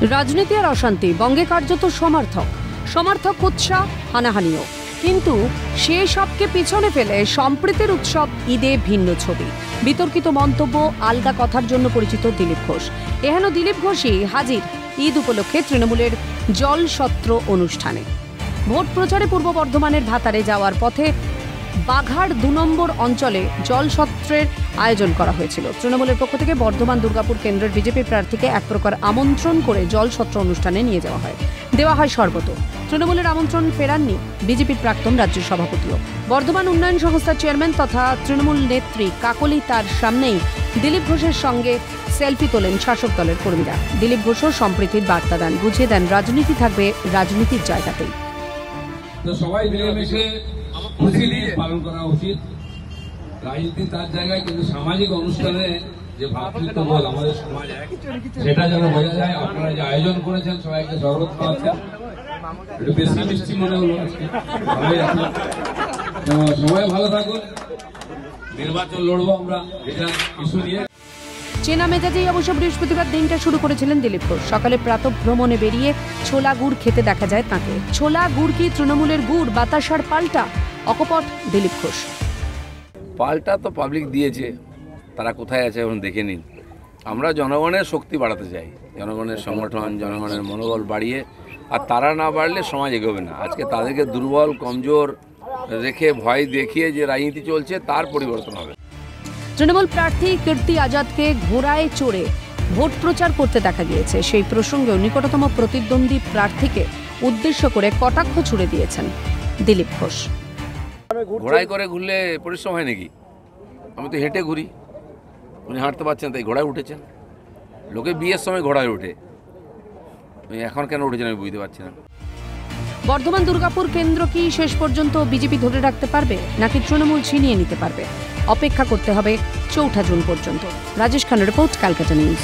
রাজনীতি আর অশান্তি, বঙ্গে কার্যত সমর্থক। সমর্থক উৎসাহ হানাহানিও। কিন্তু সে সবকে পিছনে ফেলে সম্প্রীতির উৎসব ঈদে ভিন্ন ছবি। বিতর্কিত মন্তব্য, আলগা কথার জন্য পরিচিত দিলীপ ঘোষ। এহেন দিলীপ ঘোষই হাজির ঈদ উপলক্ষে তৃণমূলের জলসত্র অনুষ্ঠানে। ভোট প্রচারে পূর্ব বর্ধমানের ভাতারে যাওয়ার পথে বাঘাড় দু নম্বর অঞ্চলে জলসত্রের আয়োজন করা হয়েছিল। তৃণমূলের পক্ষ থেকে বর্ধমান দুর্গাপুর কেন্দ্রের বিজেপি প্রার্থীকে এক প্রকার আমন্ত্রণ করে জলসত্র অনুষ্ঠানে নিয়ে যাওয়া হয়। দেওয়া হয় সর্বত তৃণমূলের আমন্ত্রণ ফেরাননি বিজেপির প্রাক্তন রাজ্য সভাপতিও। বর্ধমান উন্নয়ন সংস্থার চেয়ারম্যান তথা তৃণমূল নেত্রী কাকলি তার সামনেই দিলীপ ঘোষের সঙ্গে সেলফি তোলেন শাসক দলের কর্মীরা। দিলীপ ঘোষও সম্প্রীতির বার্তা দেন, বুঝিয়ে দেন, রাজনীতি থাকবে রাজনীতির জায়গাতেই। সবাই মিলেমিশে পালন করা উচিত। রাজনীতি তার জায়গায় কিন্তু সামাজিক অনুষ্ঠানে যে ভ্রাতৃত্ববোধ আমাদের সমাজ সেটা যেন বোঝা যায়। আপনারা যে আয়োজন করেছেন সবাইকে শরবত খাওয়াচ্ছেন একটু বেশি মিষ্টি মনে হলো সবাই ভালো থাকুন। নির্বাচন লড়বো আমরা এটা ইস্যু নিয়ে। চেনা মেজাজেই অবশ্য বৃহস্পতিবার দিনটা শুরু করেছিলেন দিলীপ ঘোষ। সকালে প্রাত ভ্রমণে বেরিয়ে ছোলা গুড় খেতে দেখা যায় তাকে। ছোলা গুড় কি তৃণমূলের গুড়? বাতাসার পাল্টা? অকপট দিলীপ ঘোষ। পাল্টা তো পাবলিক দিয়েছে তারা কোথায় আছে এখন দেখে নিন। আমরা জনগণের শক্তি বাড়াতে চাই জনগণের সংগঠন জনগণের মনোবল বাড়িয়ে আর তারা না বাড়লে সমাজ এগোবে না। আজকে তাদেরকে দুর্বল কমজোর রেখে ভয় দেখিয়ে যে রাজনীতি চলছে তার পরিবর্তন হবে। তৃণমূল প্রার্থী কীর্তি আজাদকে ঘোড়ায় চড়ে ভোট প্রচার করতে দেখা গিয়েছে। সেই প্রসঙ্গেও নিকটতম প্রতিদ্বন্দ্বী প্রার্থীকে উদ্দেশ্য করে কটাক্ষ ছুড়ে দিয়েছেন দিলীপ ঘোষ। ঘোড়ায় করে ঘুরলে পরিশ্রম হয় নাকি? আমি তো হেঁটে ঘুরি। উনি হাঁটতে পারছেন তাই ঘোড়ায় উঠেছেন। লোকে বিয়ের সময় ঘোড়ায় ওঠে। এখন কেন উঠেছেন আমি বুঝতে পারছি না। বর্ধমান দুর্গাপুর কেন্দ্র কি শেষ পর্যন্ত বিজেপি ধরে রাখতে পারবে নাকি তৃণমূল ছিনিয়ে নিতে পারবে? অপেক্ষা করতে হবে চৌঠা জুন পর্যন্ত। Rajesh Khan report Calcutta news.